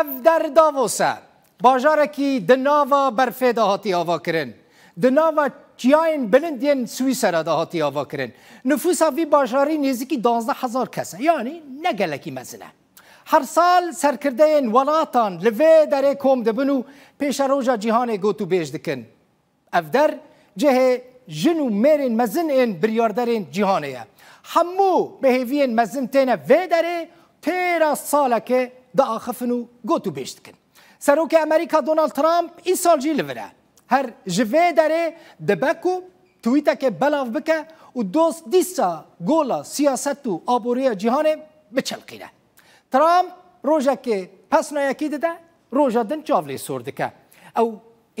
ev derdavosa bajarekî di nava berfê de hatiye avakirin. Di nava çiyayên bilindiyên Swîsera da hatiye avakirin. Nüfusa vî bajarî nêzikî dazda hezar kes e yanî ne gelekî mezin e. Her sal serkirdeyên welatan li vê derê kom dibin û pêşeroja cîhanê got û bêj dikin. Ev der cihê jin û mêrên mezin ên biryarderên cîhanê ye. Hemû bihêviyên mezin têne vê derê têra salekê daaxifin û got û bêj dikin. Serokê Amerika Donald Trump î sal jî li vir e. Her ji vê derê dibe ku tweetekê belav bike û dost dîsa gola siyaset û aboriya cîhanê biçelqîne. Trump rojekê pesnayekî dide roja din çavlê sor dike. Ew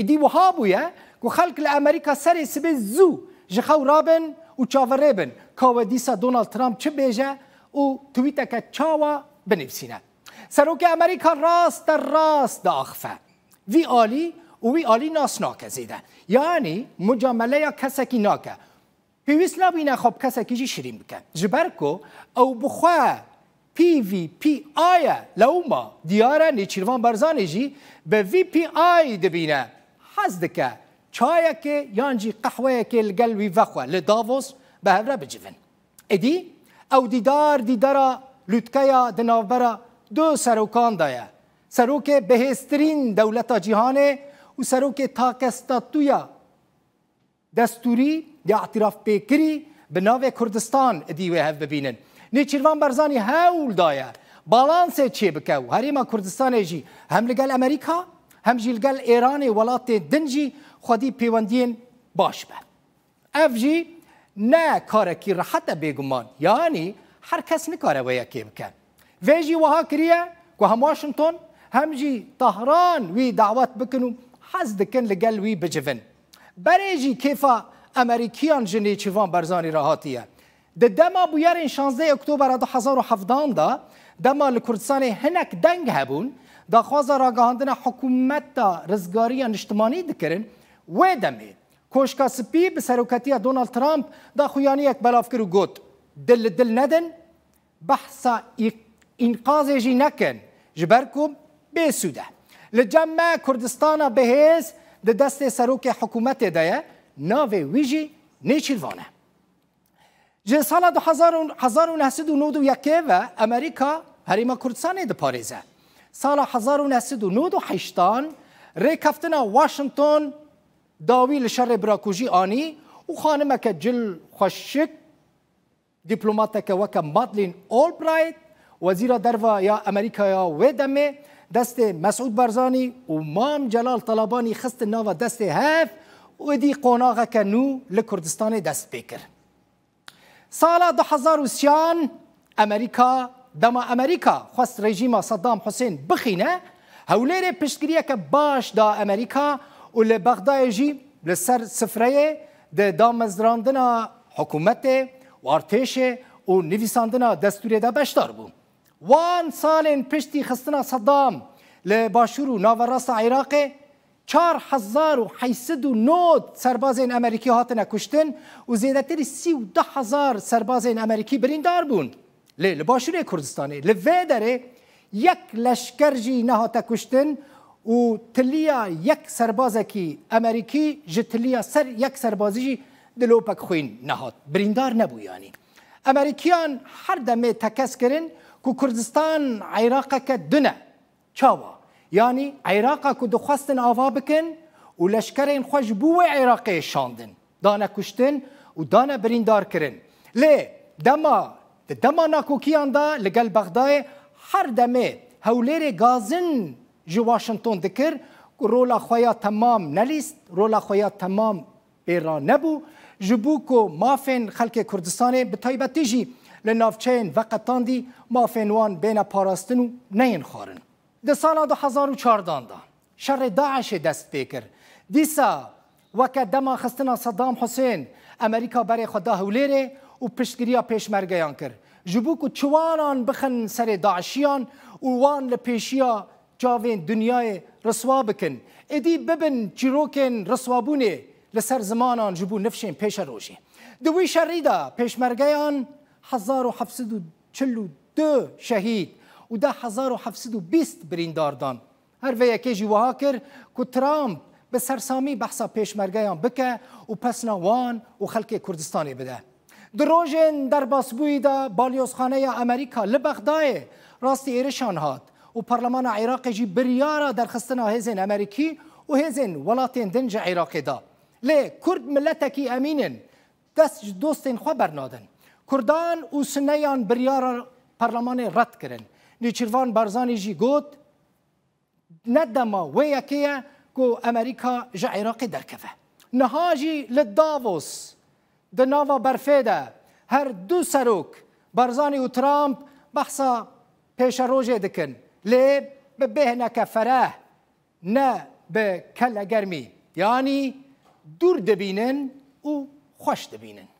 êdî wiha bûye ku xelk li Amerika serê sibê zû ji xew rabin û çaverê bin kawe dîsa Donald Trump çi bêje û tweeteke çawa binivîsîne. سەرۆکی ئەمریکا ڕاستە ڕاست داخفە. وی عالی و وی عالی ناس ناکەزیدە. یعنی مجاملەیە کەسێکی ناکە. پێویست نبینە خۆب کەسێکیژی شیرین بکە. جبەر کۆ ئەو بخوا PVPIە لەوما دیارە نێچیروان بەرزانێژی بە VPI دەبینە حەز دکە چایەکێ یانجی قەحوەیەکێ لەگەل وی ڤەخوا لە داڤۆس بە هەورە بجیون. ئەدی ئەو دیدار دیدەرە لوتکەیە دناوبەرە دو سروکان دایه سروک بهسترین دولت جهانه و سروک تاکستاتویا دستوری یا اعتراف پیکری به ناو کردستان دیوه هف ببینن نیچیروان برزانی هول دایه بالانس چی بکو هریما کردستان جی هم لگل امریکا هم جی لگل ایران ولات دنجی خودی پیوندین باش به اف جی نه کارکی راحت بگمان یعنی هر کس نکاره ویا کی بکن فيجي وهاكريا وهم واشنطن همجي طهران وي دعوات بكنو حزد كن لقل وي بجفن بريجي كيفا امريكيان جني چوان برزاني راهاتيه د دما بویارین 16 اکتبر 2017 دا دما لکردستان هنک دنگ هبون دا خواز راگهاندن حکومت دا رزگاری اجتماعی دکرن و دمه کوشکا سپی به سروکتی دونالد ترامپ دا خویانی یک بلاف کرو گوت دل دل ندن بحثا ئینقازێژی نەکەن ژبەرکوم بێسوودە لە جەممە کوردستانە بەهێز دە دەستێ سەرۆکێ حکوومەتێدایە ناوێ ویژی نێچیلوانە. Ji sala 1991 ve Amerika Herêma Kurdistanê diparêze. Sala 1998 rêkeftina Washington dawî li şerê birakûjî anî û xanimeke cil xweşik dîplomateke weke Madlin Albright وزیر دروا یا امریکا یا و دمه دست مسعود برزانی و مام جلال طلبانی خست ناو دست هف و دی قناغه که نو لکردستان دست بکر سال 2003 امریکا دما امریکا خواست رژیم صدام حسین بخینه هولیر پشتگیریه که باش دا امریکا و لبغدای جی لسر سفره د دامزراندنا حکومت و ارتش و نویساندنا دستور دا بشدار بود وان سالن پشتی خستنا صدام لباشور و ناوراست عراق چار هزار و حیصد و نود سرباز امریکی هاتنه کشتن و زیدتر سی و ده هزار سرباز امریکی بریندار بون لباشور کردستانه لوه داره یک لشکر جی نهاته کشتن و تلیا یک سربازکی امریکی جه تلیا سر یک سربازی جی دلوپک خوین نهات بریندار نبو یعنی امریکیان هر دمه تکس کرن ku Kurdistan Iraqeke dune çawa yanî Iraqqa ku dixwastin ava bikin û leşkerên xwe ji bo wê Iraqê şandin dane kuştin û dane birîndar kirin lê dema di dema nakokiyan da li gel Bexdayê her demê hewlêrê gazin ji Washington dikir ku rola xweya temam nelîst rola xweya temam pêra nebû ji bo ku mafên xelkê Kurdistanê bi taybetî jî لە ناوچەیەن بەقەتاندی مافێنوان بێنە پاراستن و نەین خوارن. دە ساڵا 1940دا شەڕێ داعشێ دەست پێکرد. دیسا وەکە دەما خستنا سەدام حوسێن ئەمریکا بەرێ خدا هەولێرێ و پشتگیریا پێشمەرگەیان کرد. ژبوو و چوانان بخن سەرێ داعشیان و وان لە پێشیە جاوێن دنیای ڕسوا بکن. ئێدی ببن چیرۆکێن ڕسوابوونێ لەسەر زمانان ژبوو نفشێن پێشە ڕۆژێ. دوی شەڕیدا پێشمەرگەیان 1742 شهید و ده 1720 بریندار دان هر ویکی جی وها کر کو ترامپ به سرسامی بحثا پیشمرگیان بکه و پسنا وان و خلک کردستانی بده دروژن در باسبوی دا بالیوزخانه امریکا لبغدای راستی ایرشان هات و پارلمان عراق جی بریارا در خستنا هزین امریکی و هزین ولاتین دنج عراق دا لی کرد ملتکی امینن دست دوستین خواه برنادن کوردان اوسنیان بریار پارلمان رد کردن نیچروان بارزانی جی گوت ندما و یکیه کو امریکا جا عراقی درکفه نها جی لداووس د ناوا برفیده هر دو سروک بارزانی و ترامپ بحثا پیش روژه دکن لی به بهنه کفره نه به کله گرمی یعنی دور دبینن و خوش دبینن